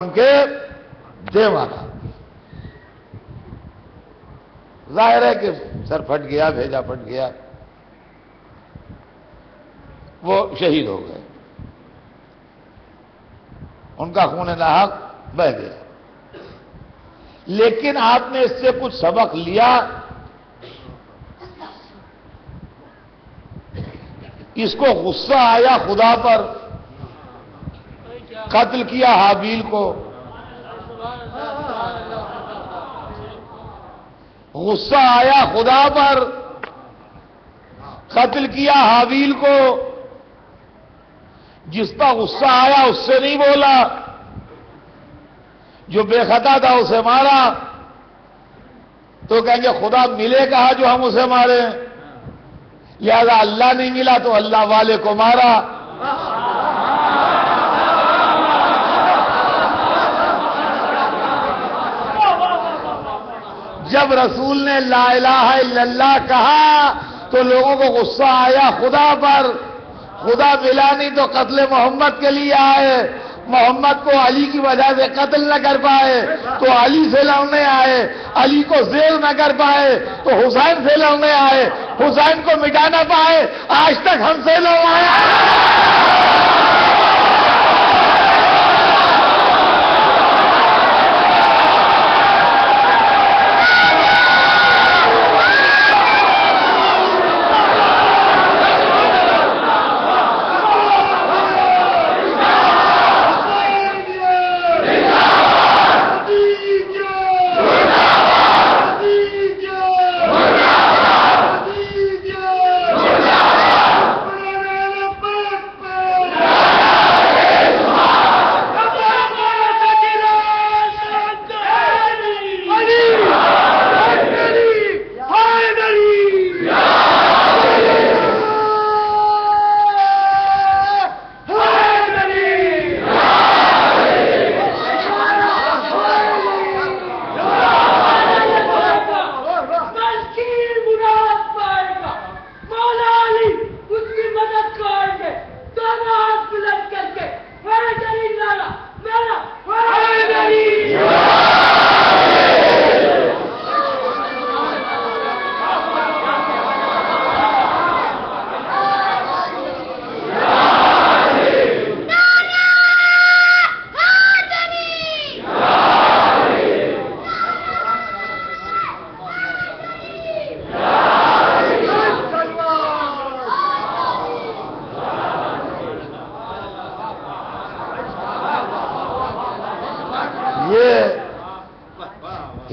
के दे मारा ज़ाहिर है कि सर फट गया, भेजा फट गया। वो शहीद हो गए। उनका खून नाहक बह गया। लेकिन आपने इससे कुछ सबक लिया। इसको गुस्सा आया खुदा पर। कत्ल किया हाबील को। गुस्सा आया खुदा पर। कत्ल किया हाबील को। जिस पर गुस्सा आया उससे नहीं बोला। जो बेखता था उसे मारा। तो कहेंगे, खुदा मिले कहा जो हम उसे मारे? लिहाजा अल्लाह नहीं मिला तो अल्लाह वाले को मारा। जब रसूल ने ला इलाहा इल्लल्लाह कहा तो लोगों को गुस्सा आया, खुदा पर। खुदा मिला नहीं तो कत्ल मोहम्मद के लिए आए। मोहम्मद को अली की वजह से कत्ल न कर पाए तो अली से लड़ने आए। अली को जेल न कर पाए तो हुसैन से लड़ने आए। हुसैन को मिटा ना पाए, आज तक हमसे लड़वाया ये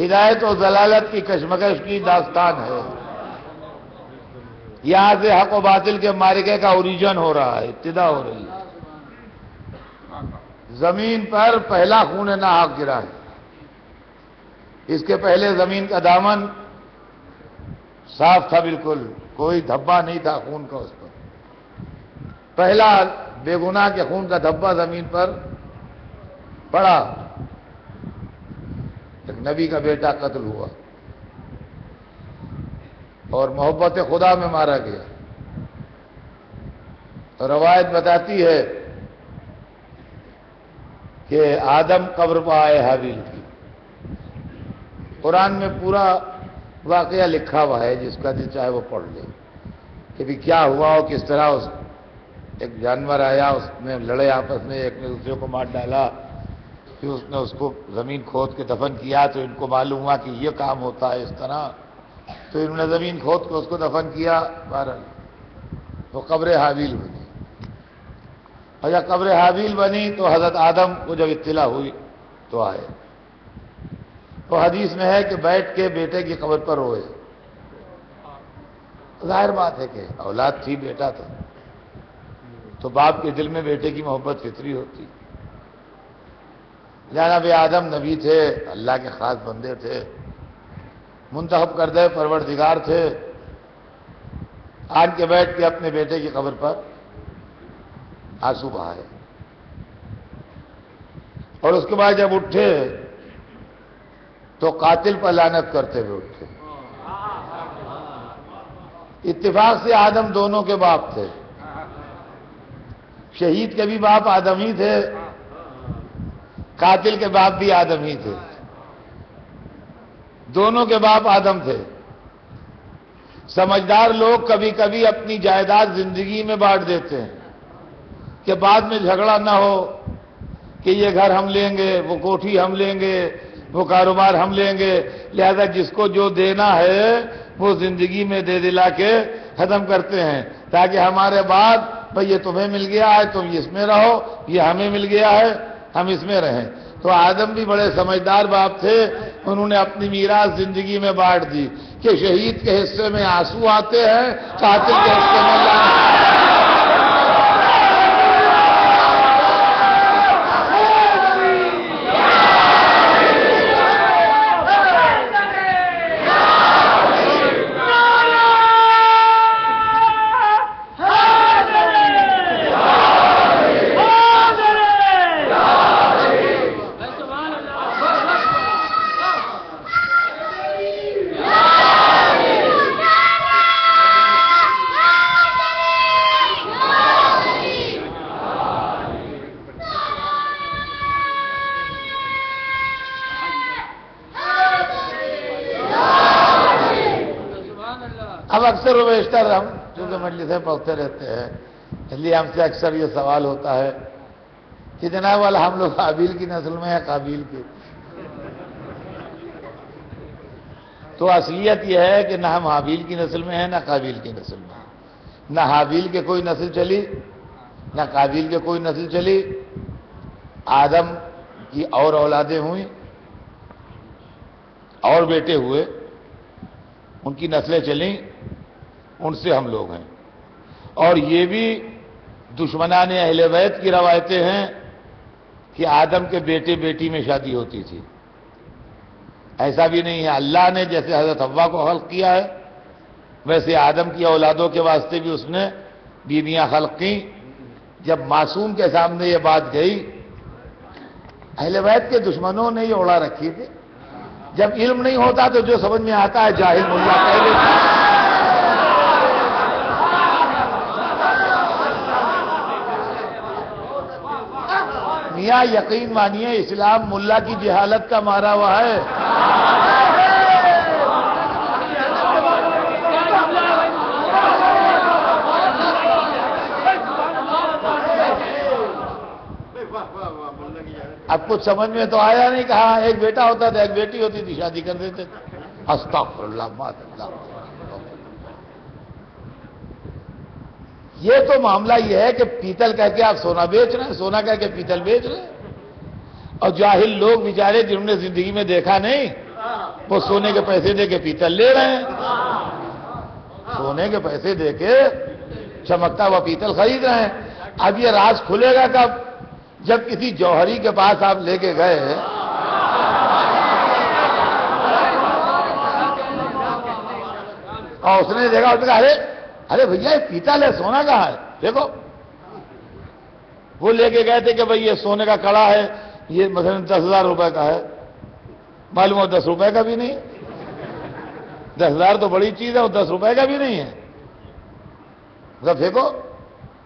हिदायत और जलालत की कशमकश की दास्तान है। यहाँ से हक व बातिल के मारिके का ओरिजन हो रहा है, इब्तदा हो रही है। ज़मीन पर पहला खून नाहक गिरा है। इसके पहले ज़मीन का दामन साफ़ था बिल्कुल, कोई धब्बा नहीं था खून का उस पर। पहला बेगुनाह के खून का धब्बा ज़मीन पर पड़ा। एक नबी का बेटा कत्ल हुआ। और मोहब्बत खुदा में मारा गया। रवायत बताती है कि आदम कब्र पर आए हाबिल की। कुरान में पूरा वाकया लिखा हुआ है, जिसका दिल चाहे वो पढ़ ले। कि भी क्या हुआ हो किस तरह उस एक जानवर आया, उसने लड़े आपस में एक ने दूसरे को मार डाला फिर उसने उसको ज़मीन खोद के दफन किया तो इनको मालूम हुआ कि ये काम होता है इस तरह। तो इन्होंने ज़मीन खोद के उसको दफन किया बहरल तो कब्र हाबिल बनी। और जब कब्र हाबिल बनी तो हज़रत आदम को जब इतला हुई तो आए। तो हदीस में है कि बैठ के बेटे की कब्र पर रोए। ज़ाहिर बात है कि औलाद थी, बेटा था। तो बाप के दिल में बेटे की मोहब्बत फितरी होती। जनाब आदम नबी थे, अल्लाह के खास बंदे थे, मुंतखब कर दे परवरदिगार थे। आन के बैठ के अपने बेटे की खबर पर आँसू बहाए। और उसके बाद जब उठे तो कातिल पर लानत करते हुए उठे। इत्तेफाक से आदम दोनों के बाप थे। शहीद के भी बाप आदम ही थे। कातिल के बाप भी आदम ही थे। दोनों के बाप आदम थे। समझदार लोग कभी कभी अपनी जायदाद ज़िंदगी में बांट देते हैं कि बाद में झगड़ा ना हो कि ये घर हम लेंगे, वो कोठी हम लेंगे, वो कारोबार हम लेंगे। लिहाजा जिसको जो देना है, वो ज़िंदगी में दे दिला के खत्म करते हैं। ताकि हमारे बाद, भाई ये तुम्हें मिल गया है, तुम इसमें रहो, ये हमें मिल गया है। हम इसमें रहें। तो आदम भी बड़े समझदार बाप थे, उन्होंने अपनी मीराज ज़िंदगी में बांट दी कि शहीद के हिस्से में आँसू आते हैं कातिल के हिस्से में अक्सर वेस्टर हम चूँकि मंडली से पढ़ते रहते हैं इसलिए हमसे अक्सर ये सवाल होता है कि जनाब, वाला हम लोग काबिल की नस्ल में है काबिल की? तो असलियत यह है कि ना हम हाबिल की नस्ल में है, ना काबिल की नस्ल में ना हाबिल के कोई नस्ल चली, ना काबिल के कोई नस्ल चली। आदम की और औलादें हुई, और बेटे हुए, उनकी नस्लें चली। उनसे हम लोग हैं। और ये भी दुश्मनान अहले वैत की रवायतें हैं कि आदम के बेटे बेटी में शादी होती थी। ऐसा भी नहीं है। अल्लाह ने जैसे हज़रत अव्वा को हल्क किया है, वैसे आदम की औलादों के वास्ते भी उसने बीबियाँ हल्क की। जब मासूम के सामने ये बात गई, अहले वैत के दुश्मनों ने ये उड़ा रखी थी। जब इल्म नहीं होता तो जो समझ में आता है, जाहिल मुल्ला पहले मियाँ यकीन मानिए, इस्लाम मुल्ला की जहालत का मारा हुआ है। अब कुछ समझ में तो आया नहीं, कहा एक बेटा होता था, एक बेटी होती थी, शादी कर देते थे। अस्तफरल्ला ये तो मामला ये है कि पीतल कह के आप सोना बेच रहे हैं, सोना कह के पीतल बेच रहे हैं। और जाहिल लोग बेचारे जिन्होंने ज़िंदगी में देखा नहीं, वो सोने के पैसे दे के पीतल ले रहे हैं। सोने के पैसे दे के चमकता हुआ पीतल खरीद रहे हैं। अब ये राज खुलेगा कब? जब किसी जौहरी के पास आप लेके गए। और उसने देखा, उसने कहा, अरे अरे भैया, ये पीतल है सोना कहा है। देखो। वो लेके गए थे कि भाई, ये सोने का कड़ा है, ये मतलब दस हज़ार रुपए का है। मालूम हो, दस रुपए का भी नहीं दस हज़ार तो बड़ी चीज़ है, और दस रुपए का भी नहीं है। मतलब फेंको,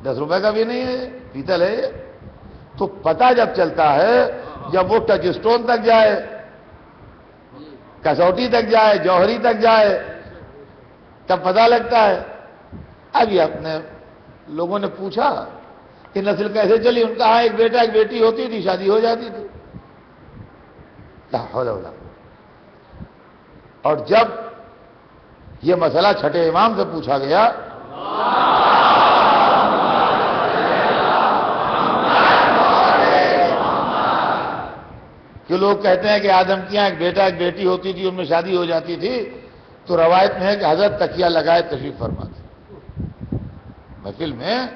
दस रुपए का भी नहीं है पीतल है तो पता जब चलता है, जब वो टच स्टोन तक जाए, कसौटी तक जाए, जौहरी तक जाए, तब पता लगता है अभी अपने लोगों ने पूछा कि नस्ल कैसे चली? उनका हाँ एक बेटा, एक बेटी होती थी, शादी हो जाती थी। होला और जब यह मसला छठे इमाम से पूछा गया, कि लोग कहते हैं कि आदम की एक बेटा, एक बेटी होती थी, उनमें शादी हो जाती थी तो रवायत में है कि हज़रत तकिया लगाए तशरीफ़ फरमाते महफिल में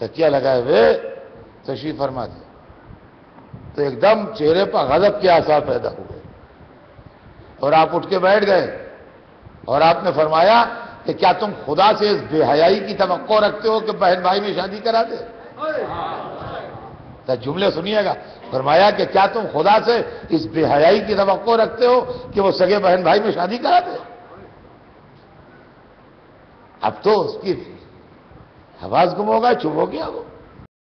तकिया लगाए हुए तशरीफ़ फरमाते तो एकदम चेहरे पर गजब के आसार पैदा हुए और आप उठ के बैठ गए। और आपने फरमाया कि क्या तुम खुदा से इस बेहयाई की तो रखते हो कि बहन भाई में शादी करा दे? तो जुमले सुनिएगा। फरमाया कि क्या तुम खुदा से इस बेहयाई की तो रखते हो कि वो सगे बहन भाई में शादी करा दे? अब तो उसकी आवाज़ गुम होगा चुप हो गया वो।